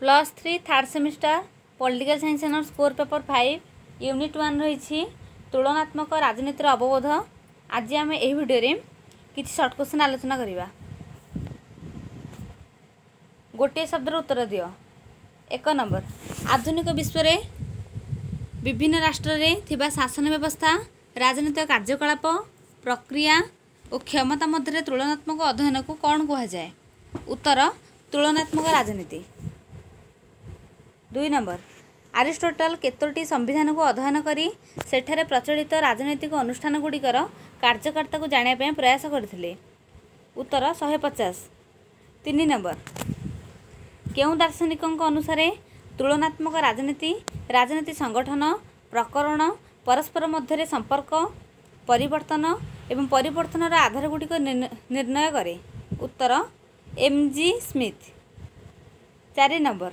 Plus three third semester political science honours core paper five unit one ରହିଛି ତୁଳନାତ୍ମକ ରାଜନୀତିର ଅବବୋଧ। ଆଜି ଆମେ ଏହି ଭିଡ଼ିଓରେ କିଛି ସର୍ଟ କୋଶ୍ଚିନ୍ ଆଲୋଚନା କରିବା। ଗୋଟିଏ ଶବ୍ଦର ଉତ୍ତର ଦିଅ। ଏକ ନମ୍ବର। ଆଧୁନିକ ବିଶ୍ୱରେ ବିଭିନ୍ନ ରାଷ୍ଟ୍ରରେ ଥିବା ଶାସନ ବ୍ୟବସ୍ଥା ରାଜନୈତିକ କାର୍ଯ୍ୟକଳାପ ପ୍ରକ୍ରିୟା ଓ କ୍ଷମତା ମଧ୍ୟରେ ତୁଳନାତ୍ମକ ଅଧ୍ୟୟନକୁ କ'ଣ କୁହାଯାଏ? ଉତ୍ତର ତୁଳନାତ୍ମକ ରାଜନୀତି। ଦୁଇ ନମ୍ବର ଆରିଷ୍ଟୋଟଲ କେତୋଟି ସମ୍ବିଧାନକୁ ଅଧ୍ୟୟନ କରି ସେଠାରେ ପ୍ରଚଳିତ ରାଜନୈତିକ ଅନୁଷ୍ଠାନଗୁଡ଼ିକର କାର୍ଯ୍ୟକର୍ତ୍ତାକୁ ଜାଣିବା ପାଇଁ ପ୍ରୟାସ କରିଥିଲେ। ଉତ୍ତର ଶହେ ପଚାଶ ତିନି ନମ୍ବର କେଉଁ ଦାର୍ଶନିକଙ୍କ ଅନୁସାରେ ତୁଳନାତ୍ମକ ରାଜନୀତି ରାଜନୀତି ସଂଗଠନ ପ୍ରକରଣ ପରସ୍ପର ମଧ୍ୟରେ ସମ୍ପର୍କ ପରିବର୍ତ୍ତନ ଏବଂ ପରିବର୍ତ୍ତନର ଆଧାରଗୁଡ଼ିକ ନିର୍ଣ୍ଣୟ କରେ? ଉତ୍ତର ଏମ୍ ଜି ସ୍ମିଥ୍। ଚାରି ନମ୍ବର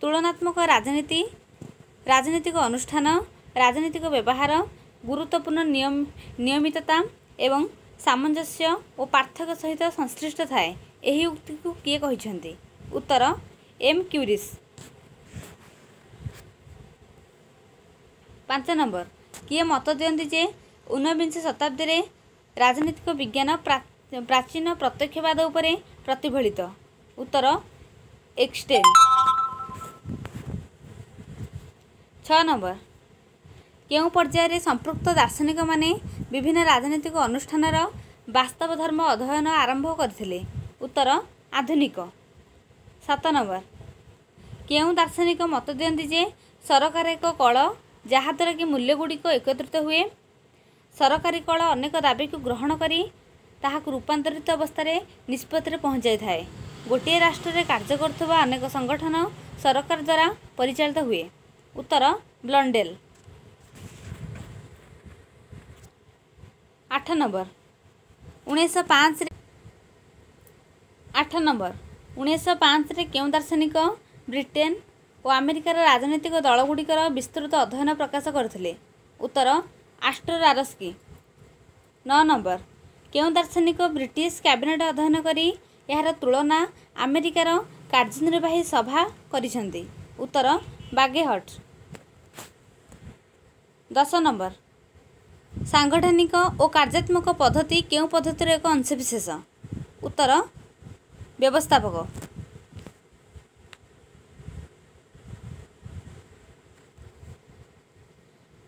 ତୁଳନାତ୍ମକ ରାଜନୀତି ରାଜନୈତିକ ଅନୁଷ୍ଠାନ ରାଜନୈତିକ ବ୍ୟବହାର ଗୁରୁତ୍ୱପୂର୍ଣ୍ଣ ନିୟମ ନିୟମିତତା ଏବଂ ସାମଞ୍ଜସ୍ୟ ଓ ପାର୍ଥକ୍ୟ ସହିତ ସଂଶ୍ଳିଷ୍ଟ ଥାଏ। ଏହି ଉକ୍ତିକୁ କିଏ କହିଛନ୍ତି? ଉତ୍ତର ଏମ୍ କ୍ୟୁରିସ୍। ପାଞ୍ଚ ନମ୍ବର। କିଏ ମତ ଦିଅନ୍ତି ଯେ ଊନବିଂଶ ଶତାବ୍ଦୀରେ ରାଜନୈତିକ ବିଜ୍ଞାନ ପ୍ରାଚୀନ ପ୍ରତ୍ୟକ୍ଷବାଦ ଉପରେ ପ୍ରତିଫଳିତ? ଉତ୍ତର ଏକ୍ସଟେନ୍। ଛଅ ନମ୍ବର। କେଉଁ ପର୍ଯ୍ୟାୟରେ ସମ୍ପୃକ୍ତ ଦାର୍ଶନିକମାନେ ବିଭିନ୍ନ ରାଜନୈତିକ ଅନୁଷ୍ଠାନର ବାସ୍ତବ ଧର୍ମ ଅଧ୍ୟୟନ ଆରମ୍ଭ କରିଥିଲେ? ଉତ୍ତର ଆଧୁନିକ। ସାତ ନମ୍ବର। କେଉଁ ଦାର୍ଶନିକ ମତ ଦିଅନ୍ତି ଯେ ସରକାର ଏକ କଳ ଯାହାଦ୍ୱାରା କି ମୂଲ୍ୟଗୁଡ଼ିକ ଏକତ୍ରିତ ହୁଏ? ସରକାରୀ କଳ ଅନେକ ଦାବିକୁ ଗ୍ରହଣ କରି ତାହାକୁ ରୂପାନ୍ତରିତ ଅବସ୍ଥାରେ ନିଷ୍ପତ୍ତିରେ ପହଞ୍ଚାଇଥାଏ। ଗୋଟିଏ ରାଷ୍ଟ୍ରରେ କାର୍ଯ୍ୟ କରୁଥିବା ଅନେକ ସଂଗଠନ ସରକାର ଦ୍ୱାରା ପରିଚାଳିତ ହୁଏ। ଉତ୍ତର ବ୍ଲଣ୍ଡେଲ୍ ଆଠ ନମ୍ବର ଉଣେଇଶହ ପାଞ୍ଚରେ ଆଠ ନମ୍ବର ଉଣେଇଶହ ପାଞ୍ଚରେ କେଉଁ ଦାର୍ଶନିକ ବ୍ରିଟେନ ଓ ଆମେରିକାର ରାଜନୈତିକ ଦଳଗୁଡ଼ିକର ବିସ୍ତୃତ ଅଧ୍ୟୟନ ପ୍ରକାଶ କରିଥିଲେ। ଉତ୍ତର ଆଷ୍ଟ୍ରୋ ରାରସ୍କି ନଅ ନମ୍ବର। କେଉଁ ଦାର୍ଶନିକ ବ୍ରିଟିଶ କ୍ୟାବିନେଟ୍ ଅଧ୍ୟୟନ କରି ଏହାର ତୁଳନା ଆମେରିକାର କାର୍ଯ୍ୟନିର୍ବାହୀ ସଭା କରିଛନ୍ତି? ଉତ୍ତର ବାଗେହଟ୍। ଦଶ ନମ୍ବର। ସାଂଗଠନିକ ଓ କାର୍ଯ୍ୟାତ୍ମକ ପଦ୍ଧତି କେଉଁ ପଦ୍ଧତିର ଏକ ଅଂଶବିଶେଷ? ଉତ୍ତର ବ୍ୟବସ୍ଥାପକ।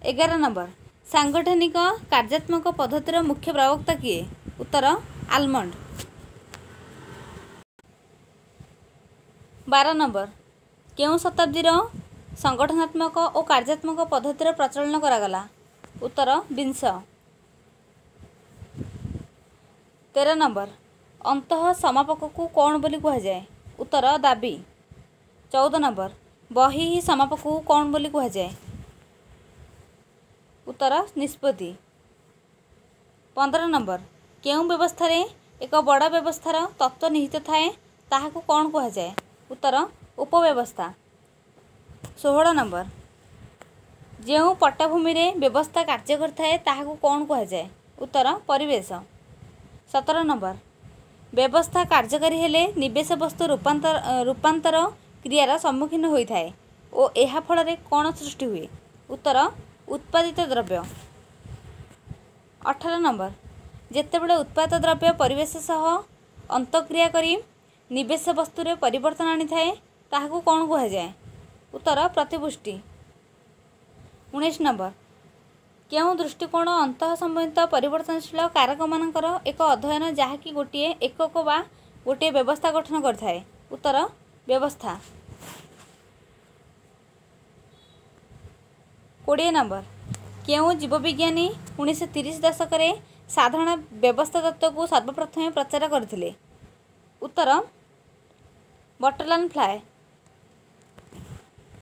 ଏଗାର ନମ୍ବର। ସାଂଗଠନିକ କାର୍ଯ୍ୟାତ୍ମକ ପଦ୍ଧତିର ମୁଖ୍ୟ ପ୍ରବକ୍ତା କିଏ? ଉତ୍ତର ଆଲମଣ୍ଡ। ବାର ନମ୍ବର। କେଉଁ ଶତାବ୍ଦୀର ସଂଗଠନାତ୍ମକ ଓ କାର୍ଯ୍ୟାତ୍ମକ ପଦ୍ଧତିର ପ୍ରଚଳନ କରାଗଲା। ଉତ୍ତର ବିଂଶ। ତେର ନମ୍ବର ଅନ୍ତଃ ସମାପକକୁ କ'ଣ ବୋଲି କୁହାଯାଏ? ଉତ୍ତର ଦାବି। ଚଉଦ ନମ୍ବର ବହି ସମାପକକୁ କ'ଣ ବୋଲି କୁହାଯାଏ? ଉତ୍ତର ନିଷ୍ପତ୍ତି। ପନ୍ଦର ନମ୍ବର କେଉଁ ବ୍ୟବସ୍ଥାରେ ଏକ ବଡ଼ ବ୍ୟବସ୍ଥାର ତତ୍ତ୍ୱ ନିହିତ ଥାଏ ତାହାକୁ କ'ଣ କୁହାଯାଏ? ଉତ୍ତର ଉପବ୍ୟବସ୍ଥା। ଷୋହଳ ନମ୍ବର। ଯେଉଁ ପଟ୍ଟଭୂମିରେ ବ୍ୟବସ୍ଥା କାର୍ଯ୍ୟ କରିଥାଏ ତାହାକୁ କ'ଣ କୁହାଯାଏ? ଉତ୍ତର ପରିବେଶ। ସତର ନମ୍ବର। ବ୍ୟବସ୍ଥା କାର୍ଯ୍ୟକାରୀ ହେଲେ ନିବେଶ ବସ୍ତୁ ରୂପାନ୍ତର ରୂପାନ୍ତର କ୍ରିୟାର ସମ୍ମୁଖୀନ ହୋଇଥାଏ ଓ ଏହା ଫଳରେ କ'ଣ ସୃଷ୍ଟି ହୁଏ? ଉତ୍ତର ଉତ୍ପାଦିତ ଦ୍ରବ୍ୟ। ଅଠର ନମ୍ବର। ଯେତେବେଳେ ଉତ୍ପାଦିତ ଦ୍ରବ୍ୟ ପରିବେଶ ସହ ଅନ୍ତଃକ୍ରିୟା କରି ନିବେଶ ବସ୍ତୁରେ ପରିବର୍ତ୍ତନ ଆଣିଥାଏ ତାହାକୁ କ'ଣ କୁହାଯାଏ? ଉତ୍ତର ପ୍ରତିପୁଷ୍ଟି। ଉଣେଇଶ ନମ୍ବର। କେଉଁ ଦୃଷ୍ଟିକୋଣ ଅନ୍ତଃ ସମ୍ବନ୍ଧିତ ପରିବର୍ତ୍ତନଶୀଳ କାରକମାନଙ୍କର ଏକ ଅଧ୍ୟୟନ ଯାହାକି ଗୋଟିଏ ଏକକ ବା ଗୋଟିଏ ବ୍ୟବସ୍ଥା ଗଠନ କରିଥାଏ? ଉତ୍ତର ବ୍ୟବସ୍ଥା। କୋଡ଼ିଏ ନମ୍ବର। କେଉଁ ଜୀବବିଜ୍ଞାନୀ ଉଣେଇଶହ ତିରିଶ ଦଶକରେ ସାଧାରଣ ବ୍ୟବସ୍ଥା ତତ୍ତ୍ୱକୁ ସର୍ବପ୍ରଥମେ ପ୍ରଚାର କରିଥିଲେ? ଉତ୍ତର ବଟରଲାନ୍ ଫ୍ଲାଏ।